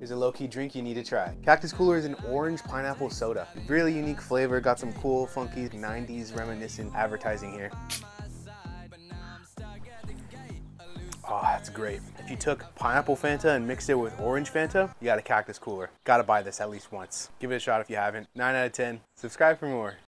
is a low-key drink you need to try. Cactus Cooler is an orange pineapple soda. Really unique flavor, got some cool, funky 90s reminiscent advertising here. Oh, that's great. If you took pineapple Fanta and mixed it with orange Fanta, you got a Cactus Cooler. Gotta buy this at least once. Give it a shot if you haven't. 9 out of 10. Subscribe for more.